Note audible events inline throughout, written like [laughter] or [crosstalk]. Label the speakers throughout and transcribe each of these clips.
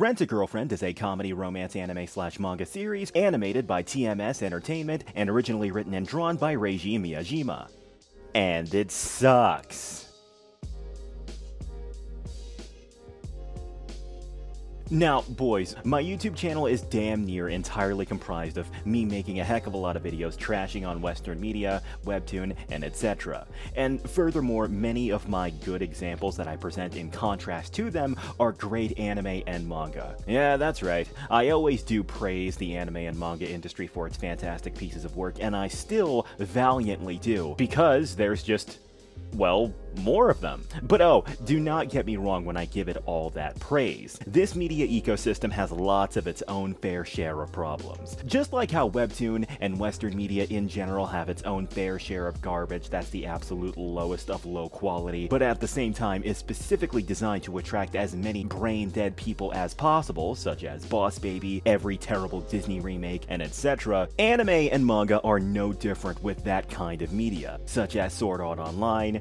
Speaker 1: Rent a Girlfriend is a comedy romance anime slash manga series animated by TMS Entertainment and originally written and drawn by Reiji Miyajima. And it sucks. Now, boys, my YouTube channel is damn near entirely comprised of me making a heck of a lot of videos trashing on Western media, webtoon, and etc. And furthermore, many of my good examples that I present in contrast to them are great anime and manga. Yeah, that's right. I always do praise the anime and manga industry for its fantastic pieces of work, and I still valiantly do, because there's just well, more of them. But oh, do not get me wrong when I give it all that praise. This media ecosystem has lots of its own fair share of problems. Just like how Webtoon and Western media in general have its own fair share of garbage that's the absolute lowest of low quality, but at the same time is specifically designed to attract as many brain dead people as possible, such as Boss Baby, every terrible Disney remake, and etc. Anime and manga are no different with that kind of media, such as Sword Art Online,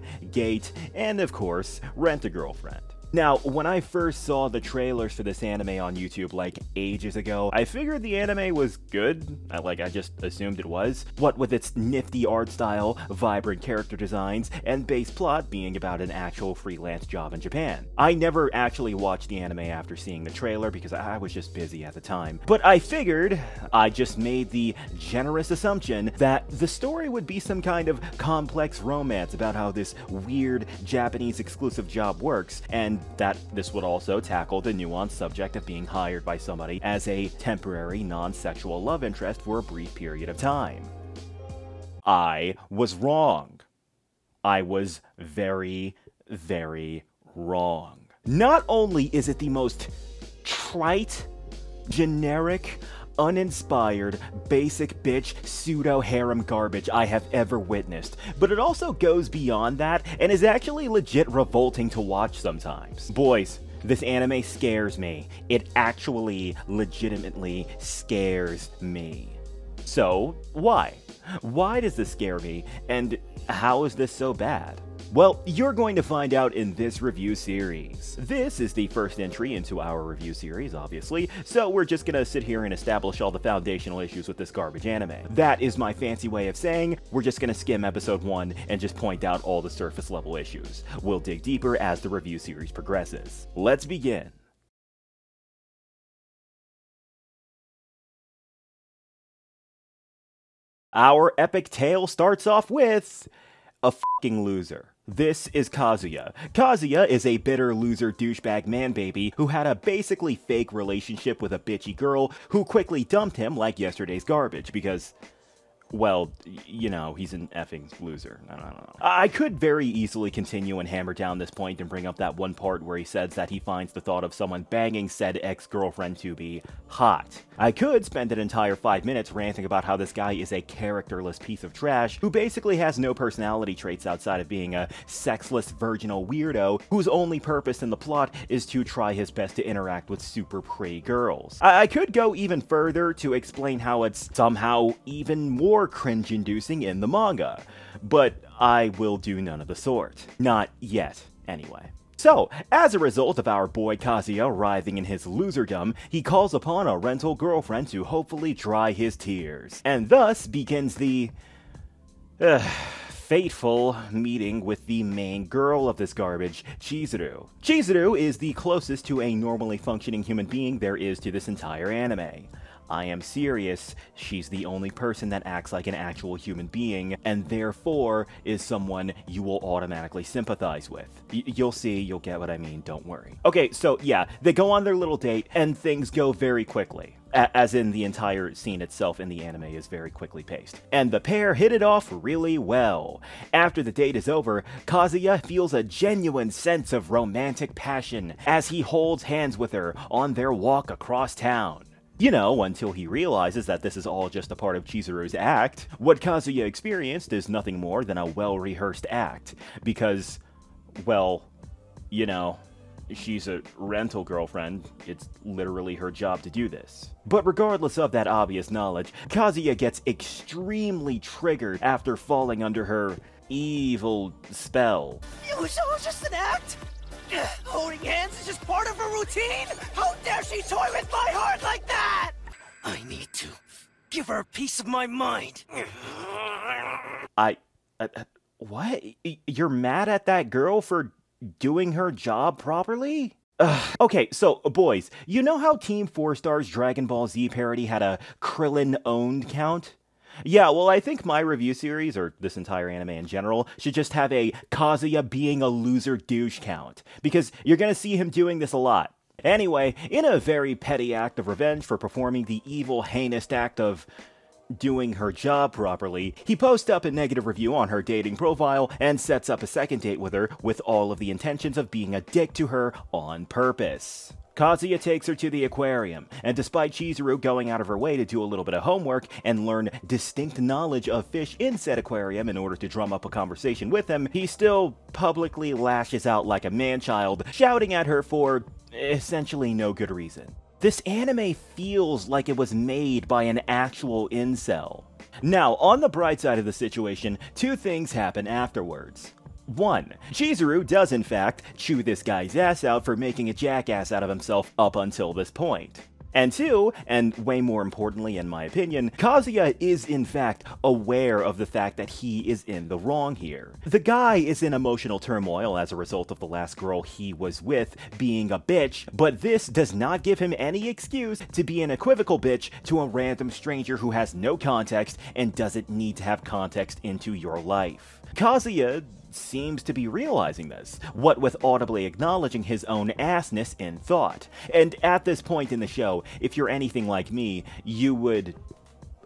Speaker 1: Gate, and of course, Rent a Girlfriend. Now, when I first saw the trailers for this anime on YouTube like ages ago, I figured the anime was good, like I just assumed it was. What with its nifty art style, vibrant character designs, and base plot being about an actual freelance job in Japan. I never actually watched the anime after seeing the trailer because I was just busy at the time, but I figured I just made the generous assumption that the story would be some kind of complex romance about how this weird Japanese exclusive job works, and that this would also tackle the nuanced subject of being hired by somebody as a temporary non-sexual love interest for a brief period of time. I was wrong. I was very, very wrong. Not only is it the most trite, generic, uninspired, basic bitch, pseudo harem garbage I have ever witnessed, but it also goes beyond that and is actually legit revolting to watch sometimes. Boys, this anime scares me. It actually, legitimately scares me. So, why? Why does this scare me, and how is this so bad? Well, you're going to find out in this review series. This is the first entry into our review series, obviously, so we're just gonna sit here and establish all the foundational issues with this garbage anime. That is my fancy way of saying we're just gonna skim episode 1 and just point out all the surface level issues. We'll dig deeper as the review series progresses. Let's begin. Our epic tale starts off with a fucking loser. This is Kazuya. Kazuya is a bitter loser douchebag man baby who had a basically fake relationship with a bitchy girl who quickly dumped him like yesterday's garbage because well, you know, he's an effing loser. I don't know. I could very easily continue and hammer down this point and bring up that one part where he says that he finds the thought of someone banging said ex-girlfriend to be hot. I could spend an entire five minutes ranting about how this guy is a characterless piece of trash who basically has no personality traits outside of being a sexless virginal weirdo whose only purpose in the plot is to try his best to interact with super prey girls. I, I could go even further to explain how it's somehow even more more cringe inducing in the manga, but I will do none of the sort. Not yet, anyway. So, as a result of our boy Kazuya writhing in his loserdom, he calls upon a rental girlfriend to hopefully dry his tears. And thus begins the... Uh, fateful meeting with the main girl of this garbage, Chizuru. Chizuru is the closest to a normally functioning human being there is to this entire anime. I am serious, she's the only person that acts like an actual human being, and therefore is someone you will automatically sympathize with. Y you'll see, you'll get what I mean, don't worry. Okay, so yeah, they go on their little date, and things go very quickly as in the entire scene itself in the anime is very quickly paced. And the pair hit it off really well. After the date is over, Kazuya feels a genuine sense of romantic passion as he holds hands with her on their walk across town. You know, until he realizes that this is all just a part of Chizuru's act. What Kazuya experienced is nothing more than a well-rehearsed act, because, well, you know, she's a rental girlfriend. It's literally her job to do this. But regardless of that obvious knowledge, Kazuya gets extremely triggered after falling under her evil spell.
Speaker 2: It was all just an act! Holding hands is just part of her routine? How dare she toy with my heart like that? I need to give her a piece of my mind.
Speaker 1: I. Uh, uh, what? You're mad at that girl for doing her job properly? Ugh. Okay, so boys, you know how Team 4 Star's Dragon Ball Z parody had a Krillin owned count? Yeah, well, I think my review series, or this entire anime in general, should just have a Kazuya being a loser douche count, because you're gonna see him doing this a lot. Anyway, in a very petty act of revenge for performing the evil, heinous act of doing her job properly, he posts up a negative review on her dating profile and sets up a second date with her with all of the intentions of being a dick to her on purpose. Kazuya takes her to the aquarium, and despite Chizuru going out of her way to do a little bit of homework and learn distinct knowledge of fish in said aquarium in order to drum up a conversation with him, he still publicly lashes out like a man-child, shouting at her for essentially no good reason. This anime feels like it was made by an actual incel. Now, on the bright side of the situation, two things happen afterwards. 1. Chizuru does in fact chew this guy's ass out for making a jackass out of himself up until this point. And two, and way more importantly in my opinion, Kazuya is in fact aware of the fact that he is in the wrong here. The guy is in emotional turmoil as a result of the last girl he was with being a bitch, but this does not give him any excuse to be an equivocal bitch to a random stranger who has no context and doesn't need to have context into your life. Kazuya seems to be realizing this, what with audibly acknowledging his own assness in thought. And at this point in the show, if you're anything like me, you would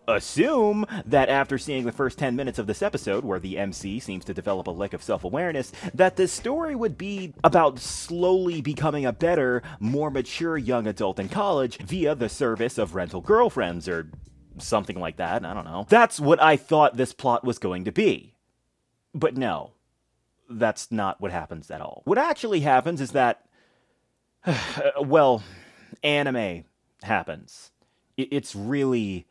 Speaker 1: assume that after seeing the first 10 minutes of this episode, where the MC seems to develop a lick of self awareness, that this story would be about slowly becoming a better, more mature young adult in college via the service of rental girlfriends or something like that. I don't know. That's what I thought this plot was going to be. But no, that's not what happens at all. What actually happens is that, well, anime happens. It's really,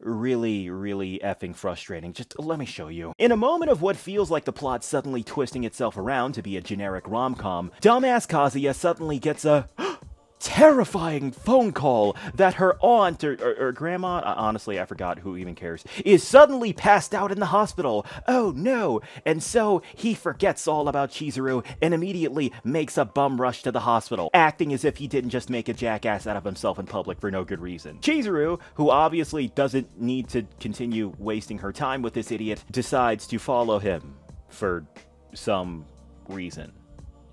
Speaker 1: really, really effing frustrating. Just let me show you. In a moment of what feels like the plot suddenly twisting itself around to be a generic rom-com, dumbass Kazuya suddenly gets a terrifying phone call that her aunt or, or, or, grandma, uh, honestly, I forgot who even cares, is suddenly passed out in the hospital. Oh no! And so he forgets all about Chizuru and immediately makes a bum rush to the hospital, acting as if he didn't just make a jackass out of himself in public for no good reason. Chizuru, who obviously doesn't need to continue wasting her time with this idiot, decides to follow him for some reason.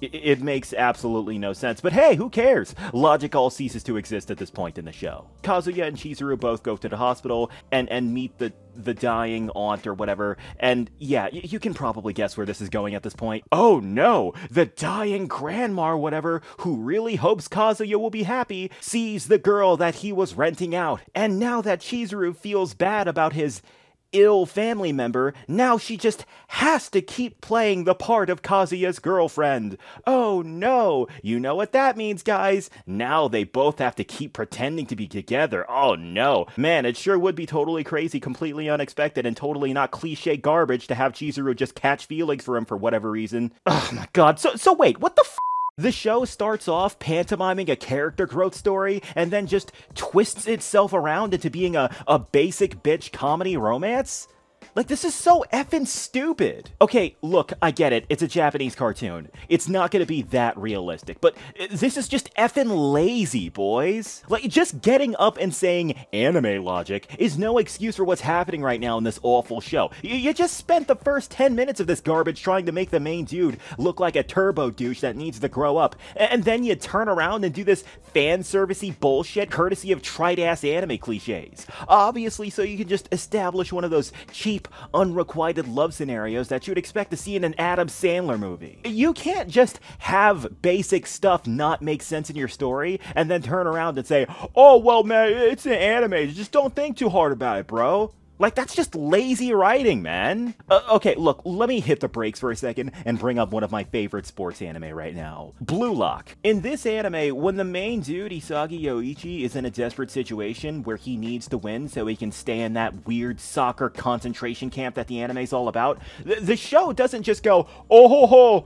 Speaker 1: It, makes absolutely no sense, but hey, who cares? Logic all ceases to exist at this point in the show. Kazuya and Chizuru both go to the hospital and, and meet the, the dying aunt or whatever, and yeah, you can probably guess where this is going at this point. Oh no, the dying grandma or whatever, who really hopes Kazuya will be happy, sees the girl that he was renting out, and now that Chizuru feels bad about his ill family member, now she just has to keep playing the part of Kazuya's girlfriend. Oh no! You know what that means, guys? Now they both have to keep pretending to be together. Oh no. Man, it sure would be totally crazy, completely unexpected, and totally not cliche garbage to have Chizuru just catch feelings for him for whatever reason. Oh my god. So, so wait, what the f- the show starts off pantomiming a character growth story and then just twists itself around into being a, a basic bitch comedy romance? Like, this is so effing stupid. Okay, look, I get it. It's a Japanese cartoon. It's not gonna be that realistic, but uh, this is just effing lazy, boys. Like, just getting up and saying anime logic is no excuse for what's happening right now in this awful show. You just spent the first 10 minutes of this garbage trying to make the main dude look like a turbo douche that needs to grow up, and then you turn around and do this fan servicey bullshit courtesy of trite ass anime cliches. Obviously, so you can just establish one of those cheap unrequited love scenarios that you'd expect to see in an Adam Sandler movie. You can't just have basic stuff not make sense in your story and then turn around and say, oh, well, man, it's an anime. Just don't think too hard about it, bro. Like, that's just lazy writing, man. Uh, okay, look, let me hit the brakes for a second and bring up one of my favorite sports anime right now Blue Lock. In this anime, when the main dude, Isagi Yoichi, is in a desperate situation where he needs to win so he can stay in that weird soccer concentration camp that the anime's all about, th the show doesn't just go, oh ho ho,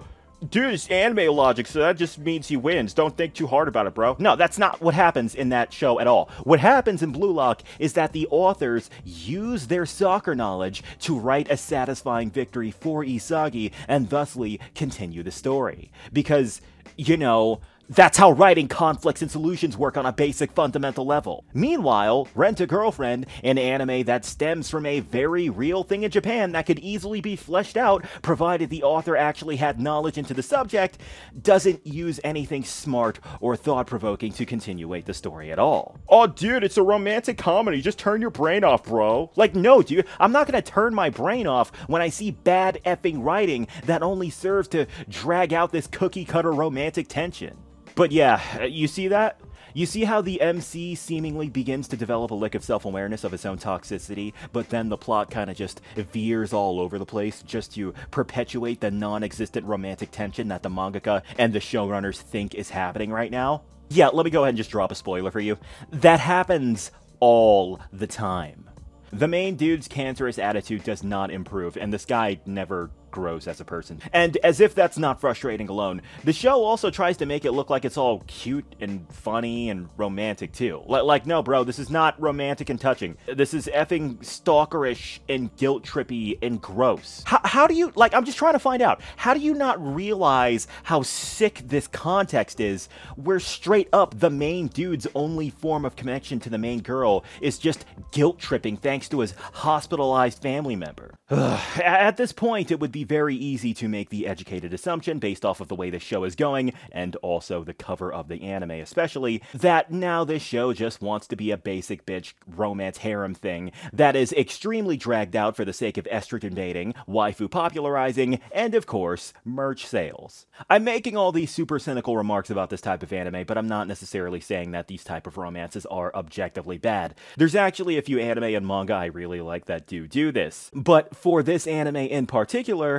Speaker 1: dude, it's anime logic, so that just means he wins. Don't think too hard about it, bro. No, that's not what happens in that show at all. What happens in Blue Lock is that the authors use their soccer knowledge to write a satisfying victory for Isagi and thusly continue the story. Because, you know, that's how writing conflicts and solutions work on a basic fundamental level. Meanwhile, Rent a Girlfriend, an anime that stems from a very real thing in Japan that could easily be fleshed out provided the author actually had knowledge into the subject, doesn't use anything smart or thought provoking to continuate the story at all. Oh, dude, it's a romantic comedy. Just turn your brain off, bro. Like, no, dude, I'm not gonna turn my brain off when I see bad effing writing that only serves to drag out this cookie cutter romantic tension. But yeah, you see that? You see how the MC seemingly begins to develop a lick of self awareness of its own toxicity, but then the plot kind of just veers all over the place just to perpetuate the non existent romantic tension that the mangaka and the showrunners think is happening right now? Yeah, let me go ahead and just drop a spoiler for you. That happens all the time. The main dude's cancerous attitude does not improve, and this guy never grows as a person. And as if that's not frustrating alone, the show also tries to make it look like it's all cute and funny and romantic too. L like, no, bro, this is not romantic and touching. This is effing stalkerish and guilt trippy and gross. H how do you, like, I'm just trying to find out, how do you not realize how sick this context is, where straight up the main dude's only form of connection to the main girl is just guilt tripping thanks to his hospitalized family member? At this point, it would be very easy to make the educated assumption, based off of the way the show is going, and also the cover of the anime especially, that now this show just wants to be a basic bitch romance harem thing that is extremely dragged out for the sake of estrogen baiting, waifu popularizing, and of course, merch sales. I'm making all these super cynical remarks about this type of anime, but I'm not necessarily saying that these type of romances are objectively bad. There's actually a few anime and manga I really like that do do this. But for this anime in particular,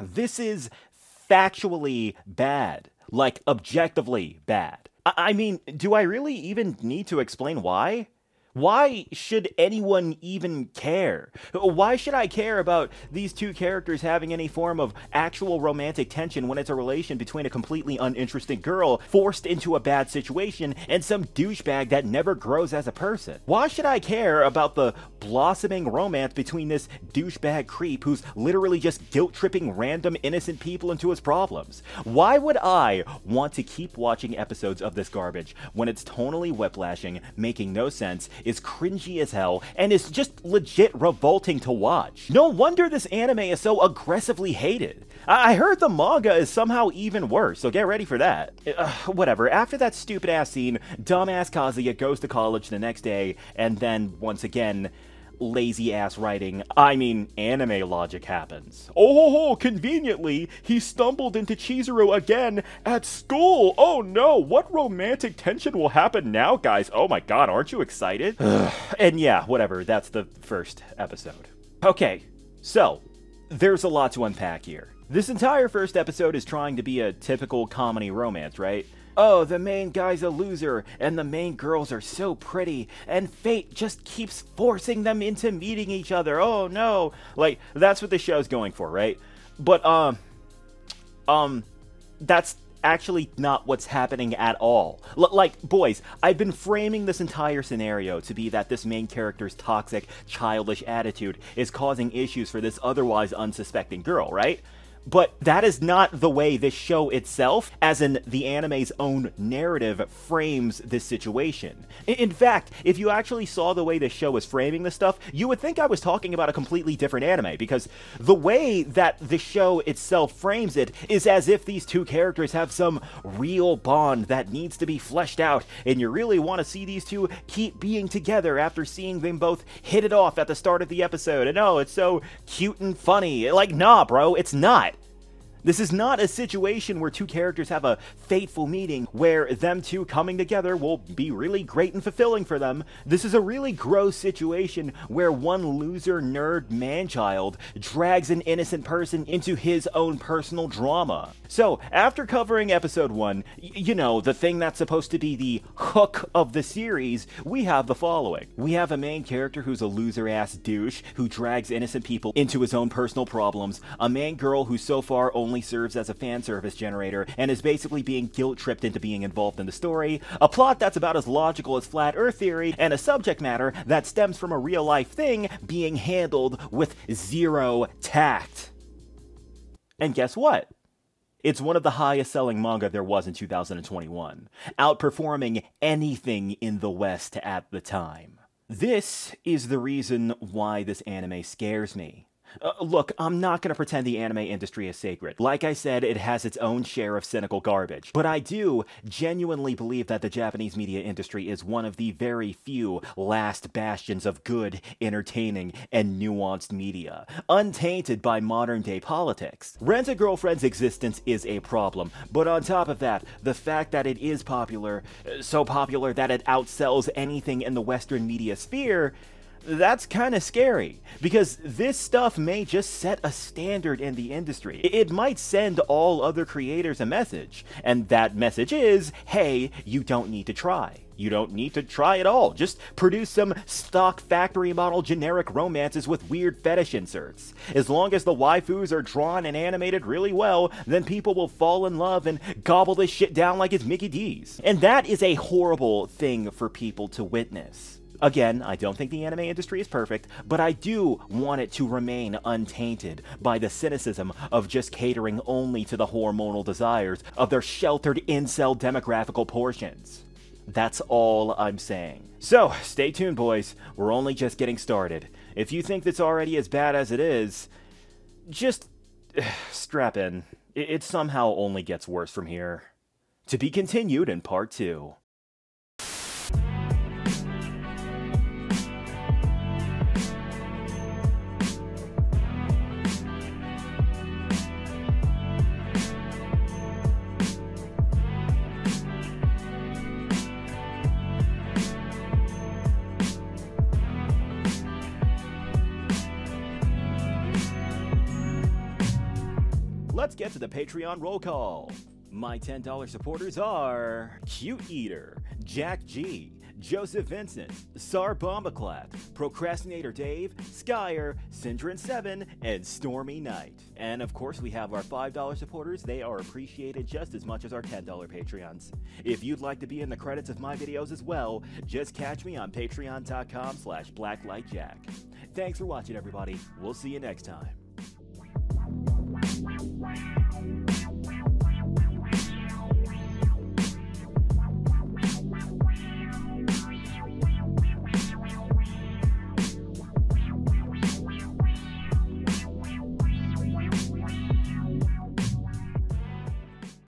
Speaker 1: this is factually bad. Like, objectively bad. I, I mean, do I really even need to explain why? Why should anyone even care? Why should I care about these two characters having any form of actual romantic tension when it's a relation between a completely uninteresting girl forced into a bad situation and some douchebag that never grows as a person? Why should I care about the blossoming romance between this douchebag creep who's literally just guilt tripping random innocent people into his problems? Why would I want to keep watching episodes of this garbage when it's tonally whiplashing, making no sense, is cringy as hell, and is just legit revolting to watch. No wonder this anime is so aggressively hated. I, I heard the manga is somehow even worse, so get ready for that. Uh, whatever, after that stupid ass scene, dumbass Kazuya goes to college the next day, and then, once again, lazy ass writing, I mean anime logic happens. Oh, ho, ho, conveniently, he stumbled into Chizuru again at school. Oh no, what romantic tension will happen now, guys? Oh my god, aren't you excited? and yeah, whatever, that's the first episode. Okay, so, there's a lot to unpack here. This entire first episode is trying to be a typical comedy romance, right? Oh, the main guy's a loser, and the main girls are so pretty, and fate just keeps forcing them into meeting each other. Oh no. Like, that's what the show's going for, right? But, um, um, that's actually not what's happening at all. L like, boys, I've been framing this entire scenario to be that this main character's toxic, childish attitude is causing issues for this otherwise unsuspecting girl, right? But that is not the way this show itself, as in the anime's own narrative, frames this situation. In fact, if you actually saw the way this show is framing this stuff, you would think I was talking about a completely different anime, because the way that the show itself frames it is as if these two characters have some real bond that needs to be fleshed out, and you really want to see these two keep being together after seeing them both hit it off at the start of the episode. And oh, it's so cute and funny. Like, nah, bro, it's not. This is not a situation where two characters have a fateful meeting where them two coming together will be really great and fulfilling for them. This is a really gross situation where one loser nerd man-child drags an innocent person into his own personal drama. So, after covering episode 1, you know, the thing that's supposed to be the hook of the series, we have the following. We have a main character who's a loser-ass douche who drags innocent people into his own personal problems, a main girl who so far only only serves as a fan service generator and is basically being guilt tripped into being involved in the story, a plot that's about as logical as flat earth theory, and a subject matter that stems from a real life thing being handled with zero tact. And guess what? It's one of the highest selling manga there was in 2021, outperforming anything in the West at the time. This is the reason why this anime scares me. Uh, look, I'm not to pretend the anime industry is sacred. Like I said, it has its own share of cynical garbage. But I do genuinely believe that the Japanese media industry is one of the very few last bastions of good, entertaining, and nuanced media, untainted by modern day politics. Rent a Girlfriend's existence is a problem, but on top of that, the fact that it is popular, so popular that it outsells anything in the Western media sphere, that's kind of scary because this stuff may just set a standard in the industry. It might send all other creators a message, and that message is hey, you don't need to try. You don't need to try at all. Just produce some stock factory model generic romances with weird fetish inserts. As long as the waifus are drawn and animated really well, then people will fall in love and gobble this shit down like it's Mickey D's. And that is a horrible thing for people to witness. Again, I don't think the anime industry is perfect, but I do want it to remain untainted by the cynicism of just catering only to the hormonal desires of their sheltered incel demographical portions. That's all I'm saying. So, stay tuned, boys. We're only just getting started. If you think that's already as bad as it is, just [sighs] strap in. It somehow only gets worse from here. To be continued in part 2. The Patreon roll call. My $10 supporters are Cute Eater, Jack G, Joseph Vincent, Sar Bombaclat, Procrastinator Dave, Skyer, Syndrin7, and Stormy Knight. And of course, we have our $5 supporters. They are appreciated just as much as our $10 Patreons. If you'd like to be in the credits of my videos as well, just catch me on patreon.com slash blacklightjack. Thanks for watching, everybody. We'll see you next time.